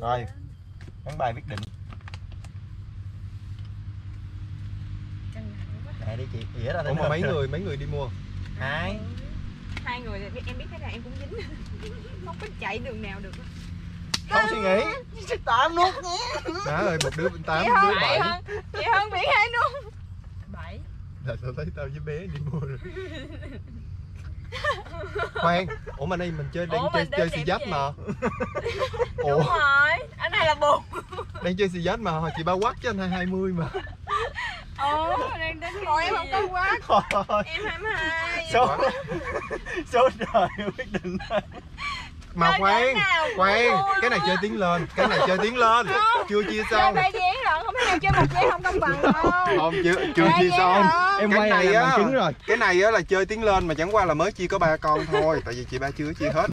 Rồi. Ấn bài quyết định. Này đi chị, ỉa ra Ủa mà mấy người mấy người đi mua? Hai. Hai người thì em biết thế nào em cũng dính. Không có chạy đường nào được. Không suy nghĩ. Tám nút Má ơi một đứa tám Chị đứa bảy. Chị hơn biển hai luôn Bảy. Là tao thấy tao với bé đi mua rồi Khoan. Ủa mà đây mình chơi đang Ủa, chơi chơi xì gì? mà. Đúng Ủa rồi Anh này là bột. Đang chơi xì dách mà hồi chị bao quát cho anh hai hai mươi mà. Ồ đang đến Ôi em không có quá Thôi. Em 22 Số Số trời quyết định Mà Chơi khoan Khoan Cái này chơi tiến lên Cái này chơi tiến lên. Chưa chia xong rồi Không một công bằng đâu Không chưa chưa chia dán xong. Em Cái quay này á. làm bằng chứng rồi Cái này á là chơi tiến lên mà chẳng qua là mới chia có ba con thôi Tại vì chị ba chưa chia hết